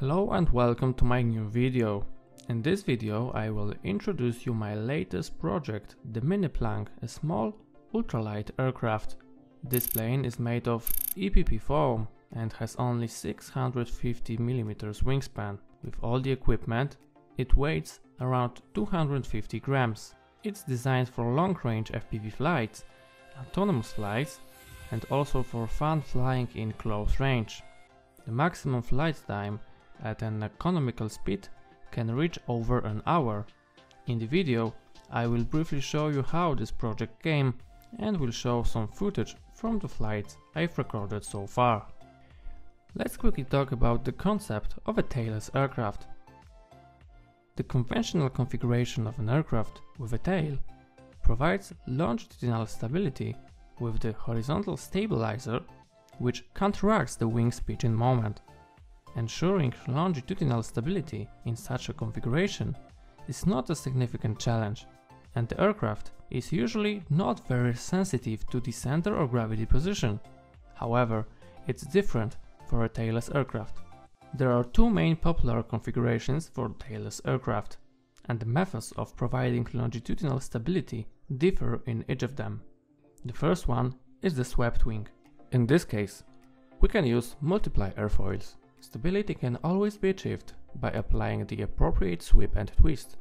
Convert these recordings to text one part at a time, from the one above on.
Hello and welcome to my new video. In this video I will introduce you my latest project, the Miniplank, a small ultralight aircraft. This plane is made of EPP foam and has only 650 mm wingspan. With all the equipment, it weighs around 250 grams. It's designed for long-range FPV flights, autonomous flights and also for fun flying in close range. The maximum flight time at an economical speed can reach over an hour. In the video I will briefly show you how this project came and will show some footage from the flights I've recorded so far. Let's quickly talk about the concept of a tailless aircraft. The conventional configuration of an aircraft with a tail provides longitudinal stability with the horizontal stabilizer which counteracts the wing's pitching moment. Ensuring longitudinal stability in such a configuration is not a significant challenge, and the aircraft is usually not very sensitive to the center of gravity position. However, it's different for a tailless aircraft. There are two main popular configurations for tailless aircraft, and the methods of providing longitudinal stability differ in each of them. The first one is the swept wing. In this case, we can use multiply airfoils. Stability can always be achieved by applying the appropriate sweep and twist.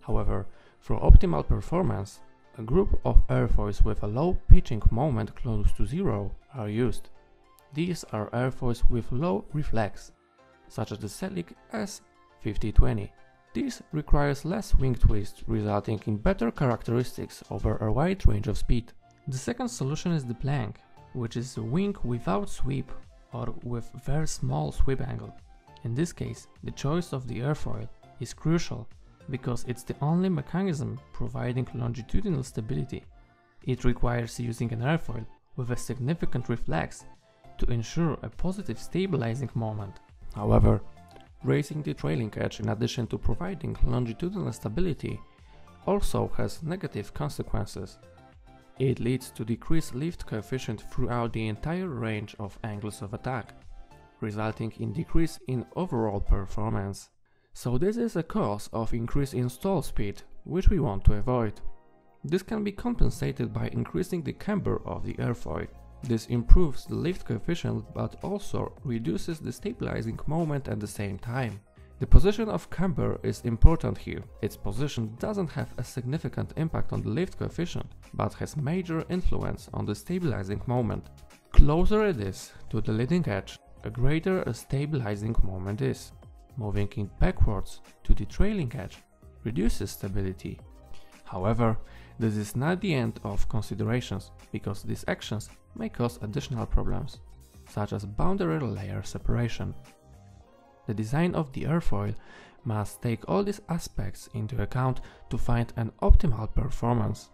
However, for optimal performance, a group of airfoils with a low pitching moment close to zero are used. These are airfoils with low reflex, such as the Selig S5020. This requires less wing twist, resulting in better characteristics over a wide range of speed. The second solution is the plank, which is a wing without sweep or with very small sweep angle. In this case, the choice of the airfoil is crucial because it's the only mechanism providing longitudinal stability. It requires using an airfoil with a significant reflex to ensure a positive stabilizing moment. However, raising the trailing edge in addition to providing longitudinal stability also has negative consequences it leads to decreased lift coefficient throughout the entire range of angles of attack, resulting in decrease in overall performance. So this is a cause of increased in stall speed, which we want to avoid. This can be compensated by increasing the camber of the airfoil. This improves the lift coefficient but also reduces the stabilizing moment at the same time. The position of camber is important here. Its position doesn't have a significant impact on the lift coefficient, but has major influence on the stabilizing moment. Closer it is to the leading edge, a greater a stabilizing moment is. Moving it backwards to the trailing edge reduces stability. However, this is not the end of considerations, because these actions may cause additional problems, such as boundary layer separation. The design of the airfoil must take all these aspects into account to find an optimal performance.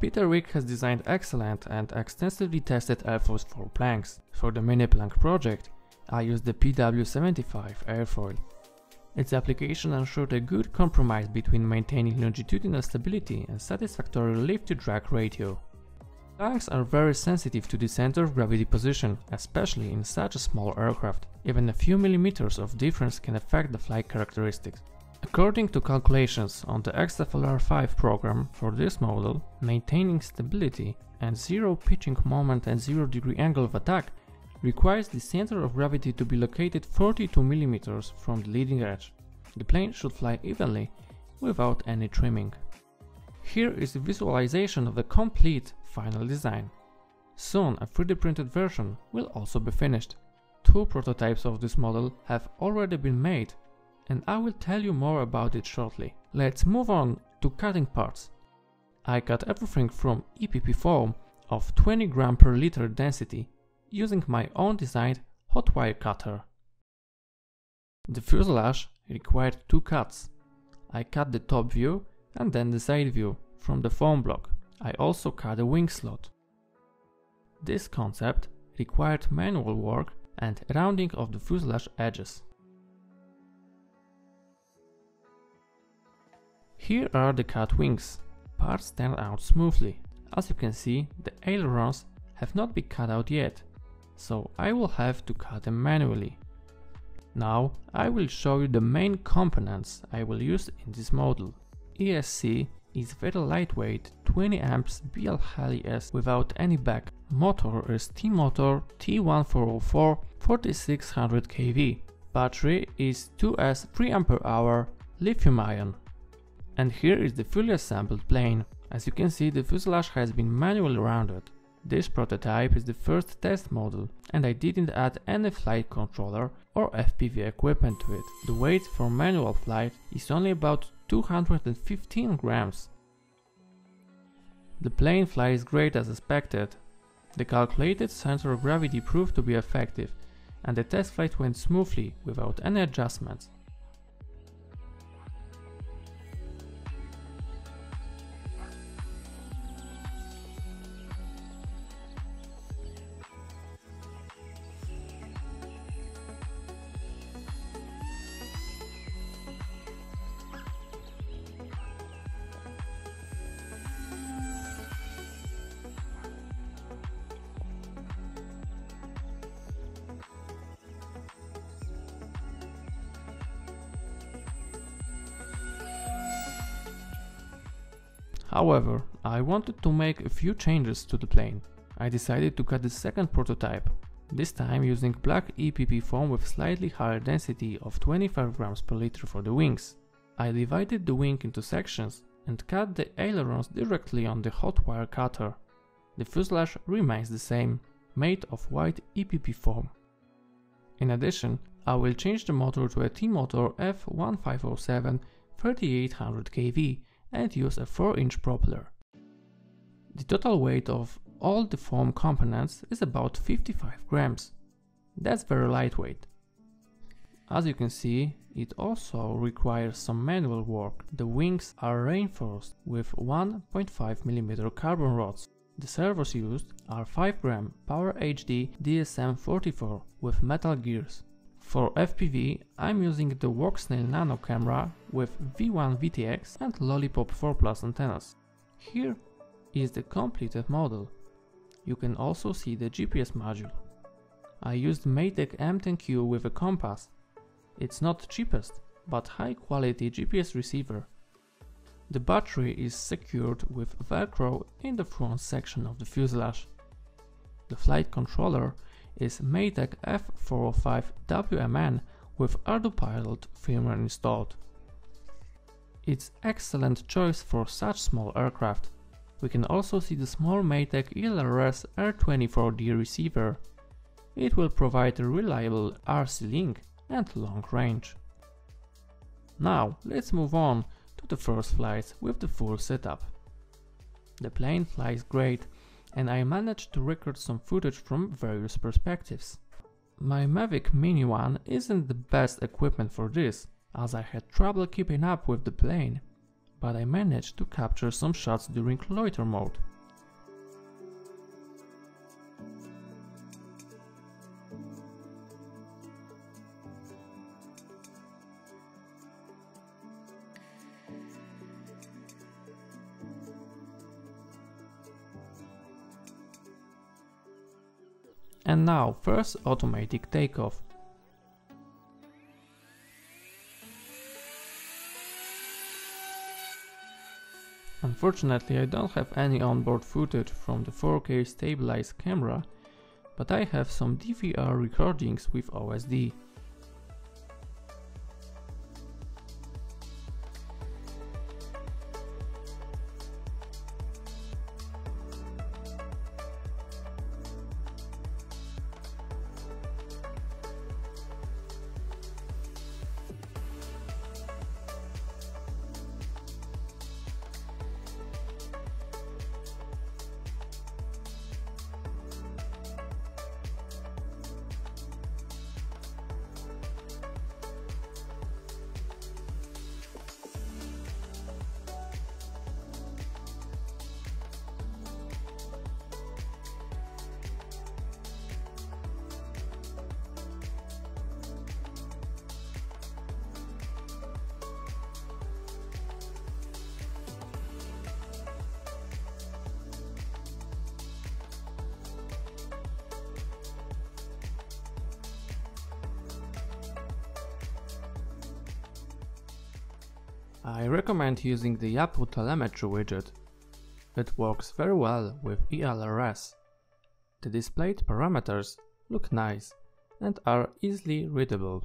Peter Wick has designed excellent and extensively tested airfoils for planks. For the Miniplank project, I used the PW75 airfoil. Its application ensured a good compromise between maintaining longitudinal stability and satisfactory lift-to-drag ratio. Planks are very sensitive to the center of gravity position, especially in such a small aircraft. Even a few millimeters of difference can affect the flight characteristics. According to calculations on the XFLR5 program for this model, maintaining stability and zero pitching moment and zero degree angle of attack requires the center of gravity to be located 42 mm from the leading edge. The plane should fly evenly without any trimming. Here is a visualization of the complete final design. Soon a 3D printed version will also be finished. Two prototypes of this model have already been made and I will tell you more about it shortly. Let's move on to cutting parts. I cut everything from EPP foam of 20 gram per liter density using my own designed hot wire cutter. The fuselage required two cuts. I cut the top view and then the side view from the foam block. I also cut a wing slot. This concept required manual work and rounding of the fuselage edges. Here are the cut wings. Parts stand out smoothly. As you can see, the ailerons have not been cut out yet, so I will have to cut them manually. Now I will show you the main components I will use in this model. ESC is very lightweight 20 amps BL Heli S without any BEC. Motor is T-Motor T1404 4600 kV. Battery is 2S 3 Ah lithium ion. And here is the fully assembled plane. As you can see the fuselage has been manually rounded. This prototype is the first test model and I didn't add any flight controller or FPV equipment to it. The weight for manual flight is only about 215 grams. The plane flies great as expected. The calculated center of gravity proved to be effective and the test flight went smoothly without any adjustments. However, I wanted to make a few changes to the plane. I decided to cut the second prototype, this time using black EPP foam with slightly higher density of 25 grams per liter for the wings. I divided the wing into sections and cut the ailerons directly on the hot wire cutter. The fuselage remains the same, made of white EPP foam. In addition, I will change the motor to a T-Motor F1507 3800 kV and use a 4-inch propeller. The total weight of all the foam components is about 55 grams. That's very lightweight. As you can see, it also requires some manual work. The wings are reinforced with 1.5mm carbon rods. The servos used are 5 gram Power HD DSM44 with metal gears. For FPV, I'm using the Walksnail Nano camera with V1 VTX and Lollipop 4 Plus antennas. Here is the completed model. You can also see the GPS module. I used Matek M10Q with a compass. It's not cheapest, but high quality GPS receiver. The battery is secured with Velcro in the front section of the fuselage. The flight controller is Matek F405 WMN with ArduPilot firmware installed. It's excellent choice for such small aircraft. We can also see the small Matek ELRS R24D receiver. It will provide a reliable RC link and long range. Now let's move on to the first flights with the full setup. The plane flies great and I managed to record some footage from various perspectives. My Mavic Mini 1 isn't the best equipment for this, as I had trouble keeping up with the plane, but I managed to capture some shots during loiter mode. And now, first automatic takeoff. Unfortunately, I don't have any onboard footage from the 4K stabilized camera, but I have some DVR recordings with OSD. I recommend using the Yaapu telemetry widget. It works very well with ELRS. The displayed parameters look nice and are easily readable.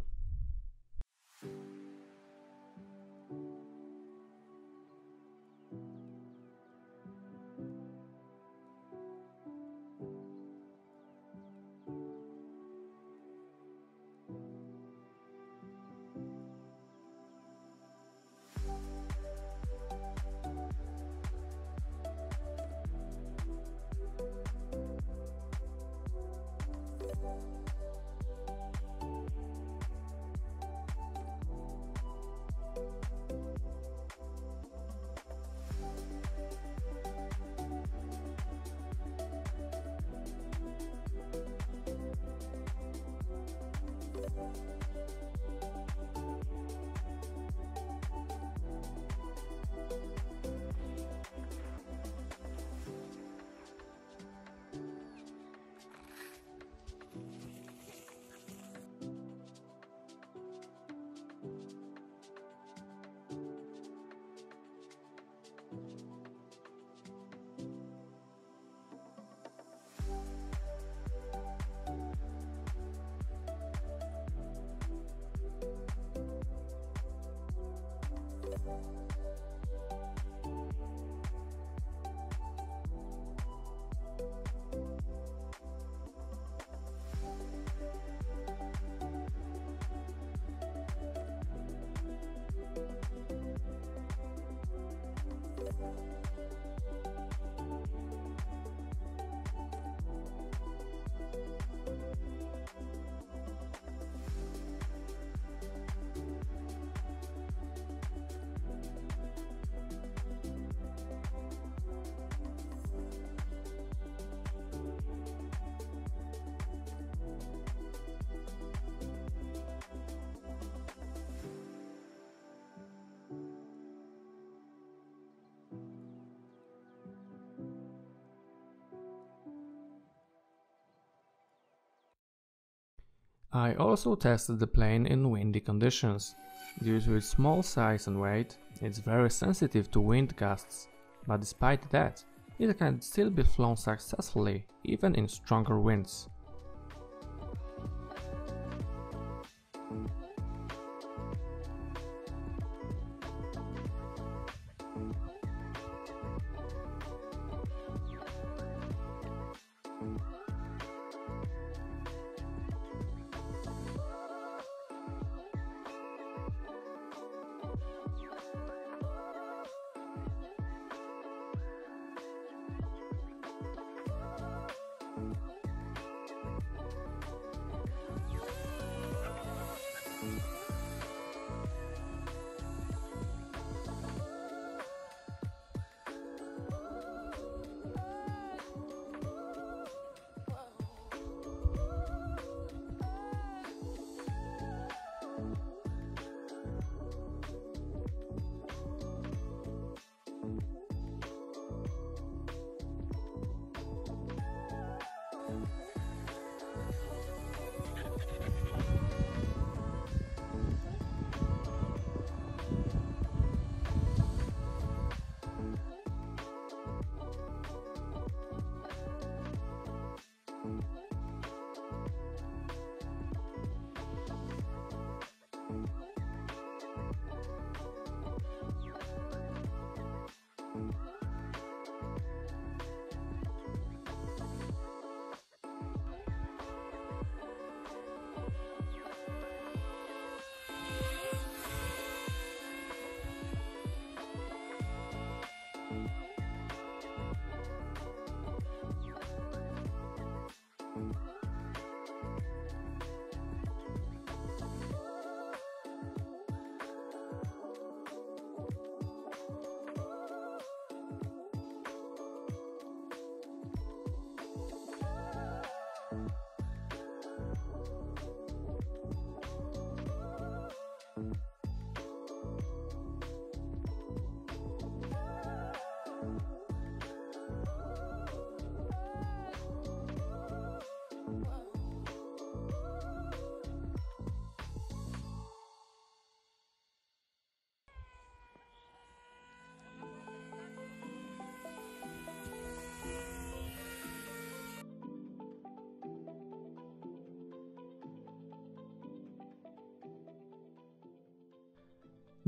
I also tested the plane in windy conditions. Due to its small size and weight, it's very sensitive to wind gusts, but despite that, it can still be flown successfully, even in stronger winds.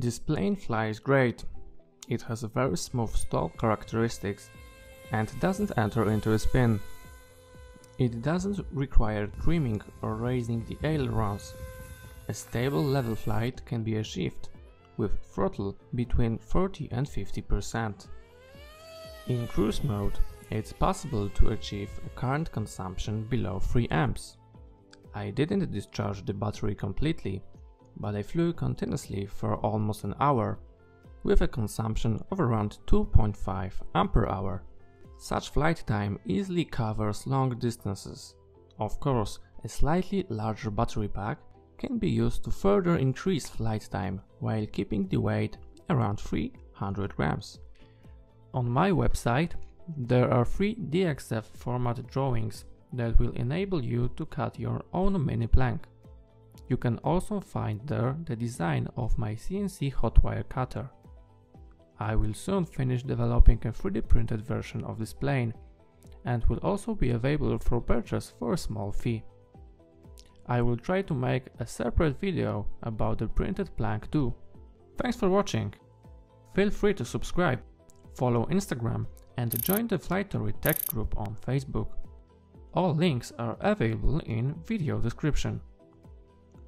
This plane flies great. It has a very smooth stall characteristics and doesn't enter into a spin. It doesn't require trimming or raising the ailerons. A stable level flight can be achieved with throttle between 30 and 50%. In cruise mode, it's possible to achieve a current consumption below 3 amps. I didn't discharge the battery completely, but I flew continuously for almost an hour, with a consumption of around 2.5 ampere hour. Such flight time easily covers long distances. Of course, a slightly larger battery pack can be used to further increase flight time while keeping the weight around 300 grams. On my website, there are free DXF format drawings that will enable you to cut your own mini plank. You can also find there the design of my CNC hot wire cutter. I will soon finish developing a 3D printed version of this plane and will also be available for purchase for a small fee. I will try to make a separate video about the printed plank too. Thanks for watching! Feel free to subscribe, follow Instagram and join the Flightory Tech group on Facebook. All links are available in video description.